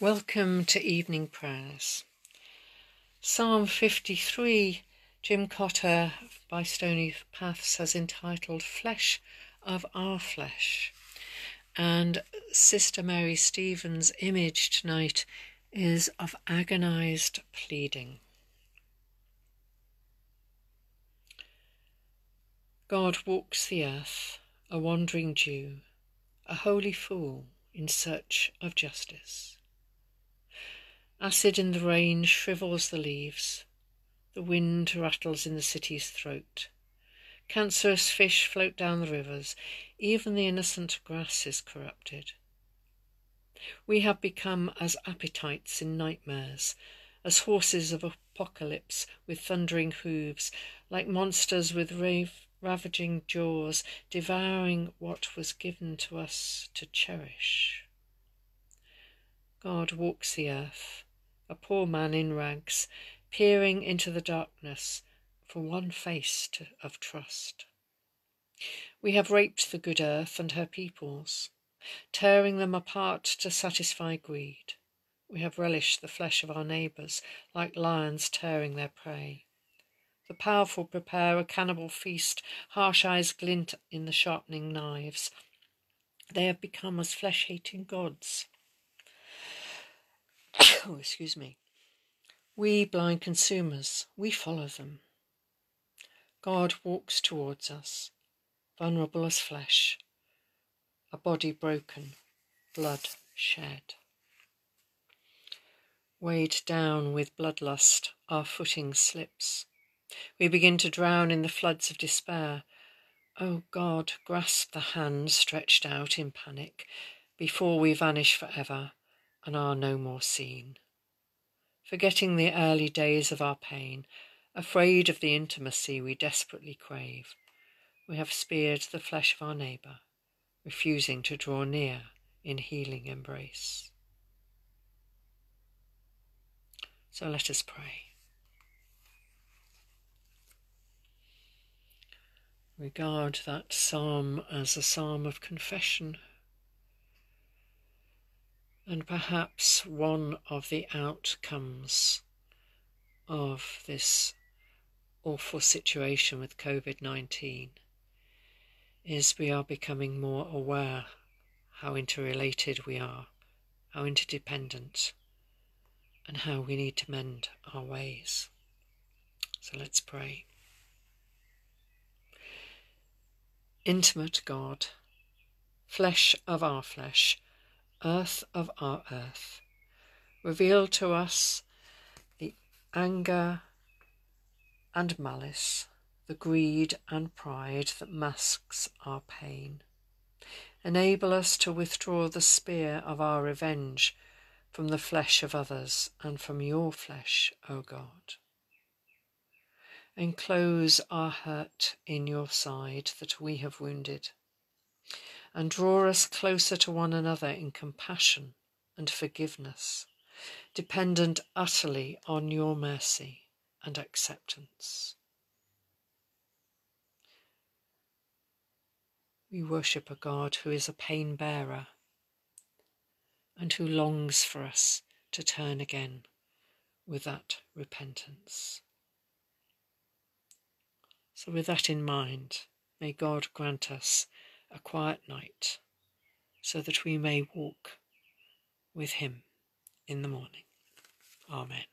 Welcome to evening prayers. Psalm 53, Jim Cotter by Stony Paths has entitled Flesh of Our Flesh. And Sister Mary Stevens' image tonight is of agonized pleading. God walks the earth, a wandering Jew, a holy fool in search of justice. Acid in the rain shrivels the leaves. The wind rattles in the city's throat. Cancerous fish float down the rivers. Even the innocent grass is corrupted. We have become as appetites in nightmares, as horses of apocalypse with thundering hooves, like monsters with rave, ravaging jaws, devouring what was given to us to cherish. God walks the earth a poor man in rags, peering into the darkness for one face to, of trust. We have raped the good earth and her peoples, tearing them apart to satisfy greed. We have relished the flesh of our neighbours like lions tearing their prey. The powerful prepare a cannibal feast, harsh eyes glint in the sharpening knives. They have become as flesh hating gods oh, excuse me. We blind consumers, we follow them. God walks towards us, vulnerable as flesh, a body broken, blood shed. Weighed down with bloodlust, our footing slips. We begin to drown in the floods of despair. Oh God, grasp the hand stretched out in panic before we vanish forever and are no more seen. Forgetting the early days of our pain, afraid of the intimacy we desperately crave, we have speared the flesh of our neighbour, refusing to draw near in healing embrace. So let us pray. Regard that psalm as a psalm of confession and perhaps one of the outcomes of this awful situation with COVID 19 is we are becoming more aware how interrelated we are, how interdependent, and how we need to mend our ways. So let's pray. Intimate God, flesh of our flesh, earth of our earth. Reveal to us the anger and malice, the greed and pride that masks our pain. Enable us to withdraw the spear of our revenge from the flesh of others and from your flesh, O God. Enclose our hurt in your side that we have wounded and draw us closer to one another in compassion and forgiveness, dependent utterly on your mercy and acceptance. We worship a God who is a pain bearer and who longs for us to turn again with that repentance. So, with that in mind, may God grant us a quiet night so that we may walk with him in the morning. Amen.